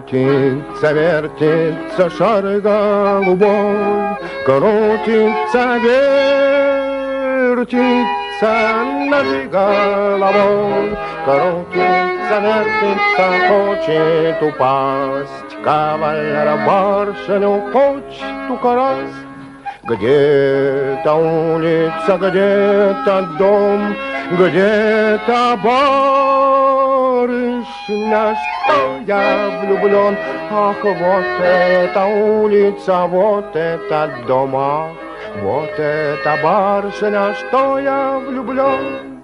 Крутится, вертится шар голубой, Крутится, вертится над головой, Крутится, вертится, хочет упасть, Кавалера барышню хочет украсть. Где-то улица, где-то дом, где-то барышня, мысля, что я влюблен. Ах, вот эта улица, вот этот дом, вот эта барышня, что я влюблен.